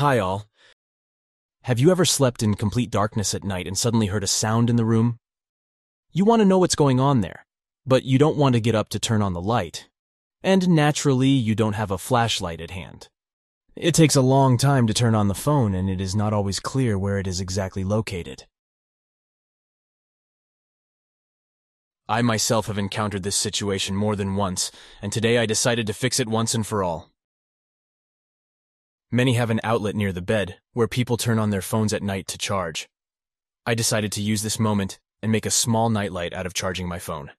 Hi, all. Have you ever slept in complete darkness at night and suddenly heard a sound in the room? You want to know what's going on there, but you don't want to get up to turn on the light. And naturally, you don't have a flashlight at hand. It takes a long time to turn on the phone, and it is not always clear where it is exactly located. I myself have encountered this situation more than once, and today I decided to fix it once and for all. Many have an outlet near the bed, where people turn on their phones at night to charge. I decided to use this moment and make a small nightlight out of charging my phone.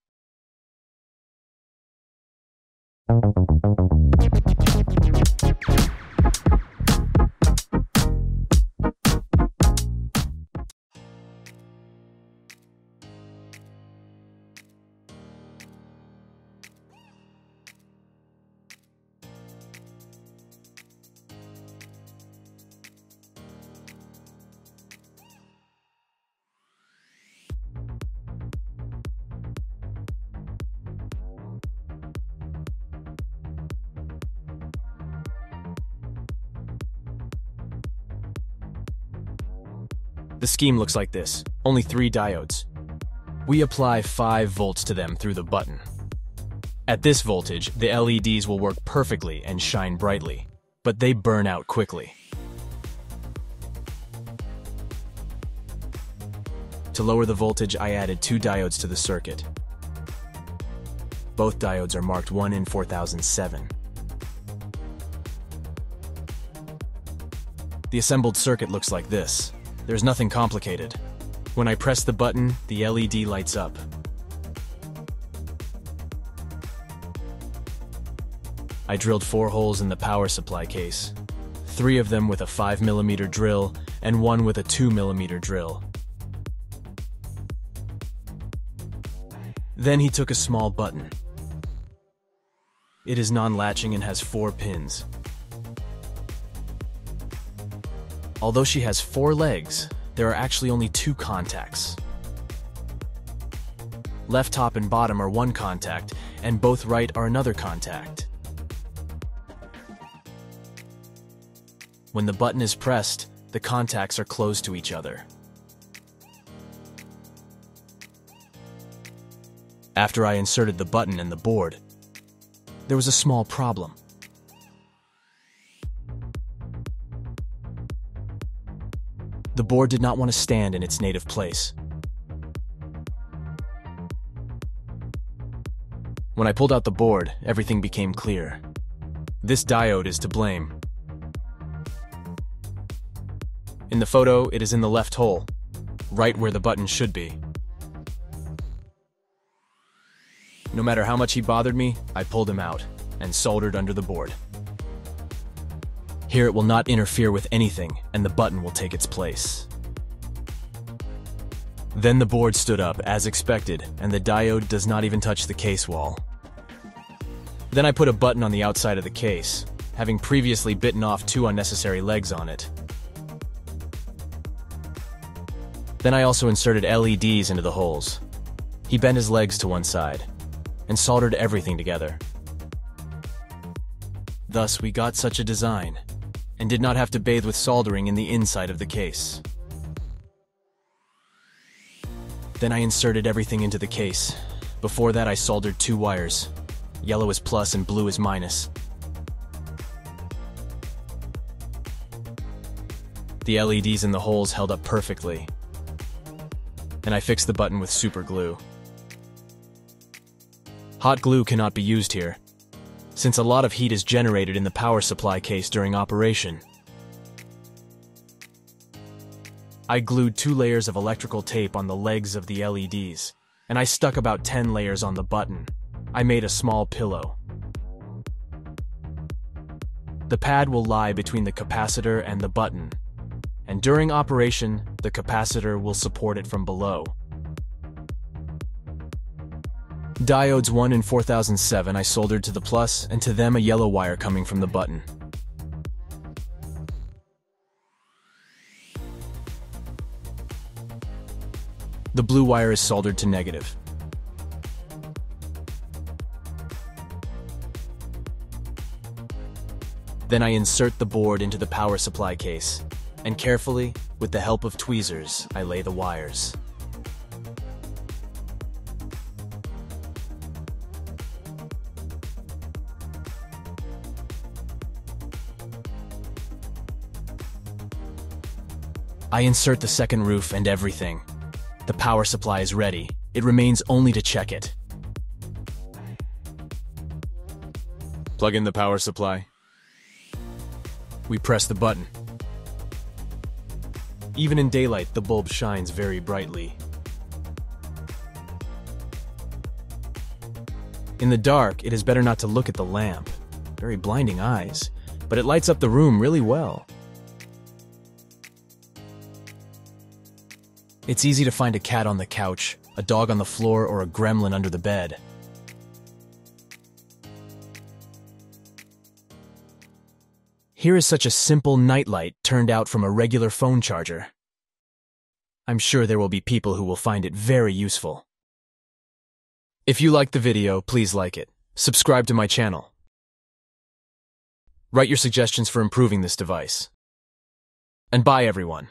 The scheme looks like this, only three diodes. We apply 5 volts to them through the button. At this voltage, the LEDs will work perfectly and shine brightly, but they burn out quickly. To lower the voltage, I added two diodes to the circuit. Both diodes are marked 1N4007. The assembled circuit looks like this. There's nothing complicated. When I press the button, the LED lights up. I drilled four holes in the power supply case, three of them with a 5mm drill and one with a 2mm drill. Then he took a small button. It is non-latching and has four pins. Although she has four legs, there are actually only two contacts. Left top and bottom are one contact, and both right are another contact. When the button is pressed, the contacts are close to each other. After I inserted the button in the board, there was a small problem. The board did not want to stand in its native place. When I pulled out the board, everything became clear. This diode is to blame. In the photo, it is in the left hole, right where the button should be. No matter how much he bothered me, I pulled him out and soldered under the board. Here it will not interfere with anything, and the button will take its place. Then the board stood up, as expected, and the diode does not even touch the case wall. Then I put a button on the outside of the case, having previously bitten off two unnecessary legs on it. Then I also inserted LEDs into the holes. He bent his legs to one side, and soldered everything together. Thus, we got such a design and did not have to bathe with soldering in the inside of the case. Then I inserted everything into the case. Before that I soldered two wires. Yellow is plus and blue is minus. The LEDs in the holes held up perfectly. And I fixed the button with super glue. Hot glue cannot be used here, since a lot of heat is generated in the power supply case during operation. I glued two layers of electrical tape on the legs of the LEDs, and I stuck about 10 layers on the button. I made a small pillow. The pad will lie between the capacitor and the button, and during operation, the capacitor will support it from below. Diodes 1N4007 I soldered to the plus, and to them a yellow wire coming from the button. The blue wire is soldered to negative. Then I insert the board into the power supply case, and carefully, with the help of tweezers, I lay the wires. I insert the second roof and everything. The power supply is ready. It remains only to check it. Plug in the power supply. We press the button. Even in daylight, the bulb shines very brightly. In the dark, it is better not to look at the lamp. Very blinding eyes, but it lights up the room really well. It's easy to find a cat on the couch, a dog on the floor, or a gremlin under the bed. Here is such a simple nightlight turned out from a regular phone charger. I'm sure there will be people who will find it very useful. If you liked the video, please like it. Subscribe to my channel. Write your suggestions for improving this device. And bye everyone.